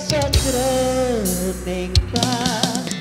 rasa jroning batinku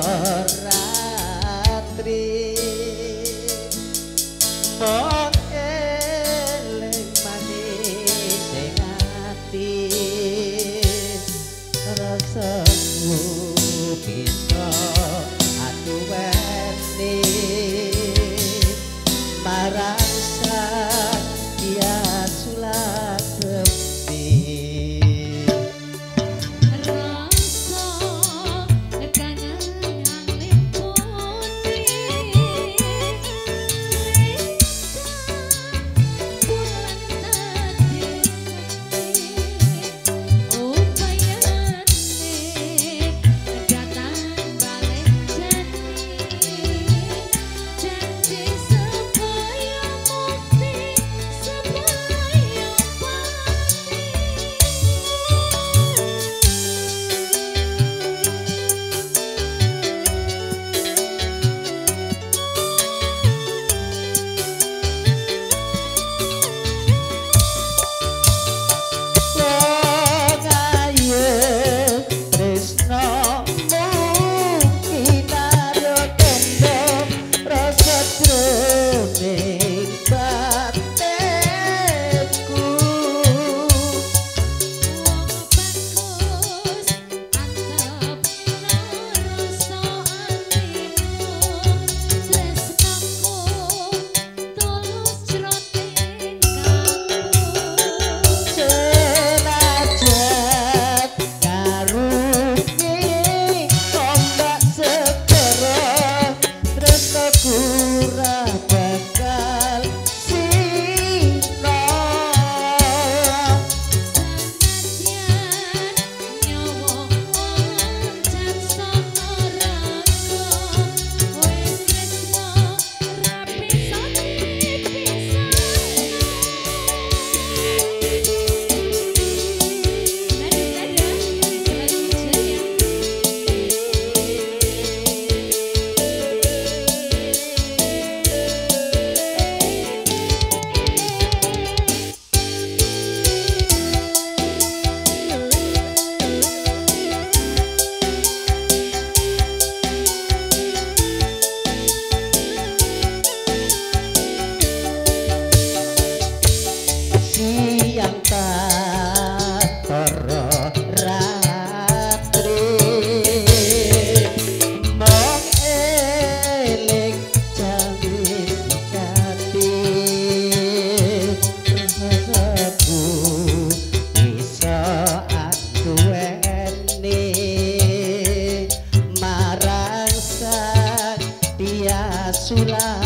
tantara sura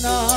não.